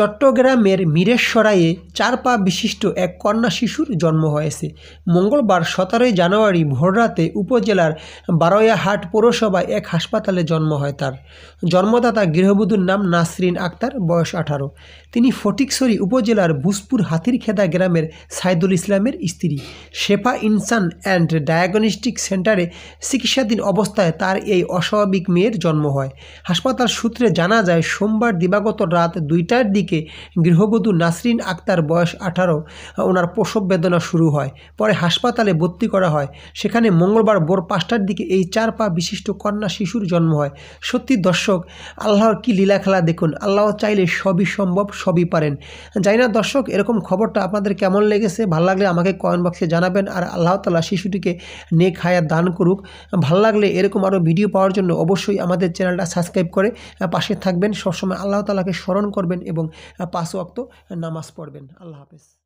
চট্টগ্রামের মিরেশ্বরাইয়ে চার পা বিশিষ্ট এক কন্যা শিশুর জন্ম হয়েছে। মঙ্গলবার সতেরোই জানুয়ারি ভোররাতে উপজেলার বারোয়াহাট পৌরসভায় এক হাসপাতালে জন্ম হয় তার। জন্মদাতা গৃহবধূর নাম নাসরিন আক্তার, বয়স আঠারো। তিনি ফটিকছড়ি উপজেলার ভুজপুর হাতিরখেদা গ্রামের সাইদুল ইসলামের স্ত্রী। শেফা ইনসান অ্যান্ড ডায়াগনস্টিক সেন্টারে চিকিৎসাধীন অবস্থায় তার এই অস্বাভাবিক মেয়ের জন্ম হয়। হাসপাতাল সূত্রে জানা যায়, সোমবার দিবাগত রাত দুইটার দিকে গৃহবধূ নাসরিন আক্তার বয়স আঠারো, ওনার প্রসব বেদনা শুরু হয়। পরে হাসপাতালে ভর্তি করা হয়। সেখানে মঙ্গলবার ভোর পাঁচটার দিকে এই চার পা বিশিষ্ট কন্যা শিশুর জন্ম হয়। সত্যি দর্শক, আল্লাহর কি লীলা খেলা দেখুন, আল্লাহ চাইলে সবই সম্ভব, সবই পারেন। জানি না দর্শক, এরকম খবরটা আপনাদের কেমন লেগেছে? ভালো লাগলে আমাকে কমেন্ট বক্সে জানাবেন আর আল্লাহ তালা শিশুটিকে নেক হায়াত দান করুক। ভালো লাগলে এরকম আরও ভিডিও পাওয়ার জন্য অবশ্যই আমাদের চ্যানেলটা সাবস্ক্রাইব করে পাশে থাকবেন। সবসময় আল্লাহ তালাকে স্মরণ করবেন এবং পাঁচ ওয়াক্ত নামাজ পড়বেন। আল্লাহ হাফেজ।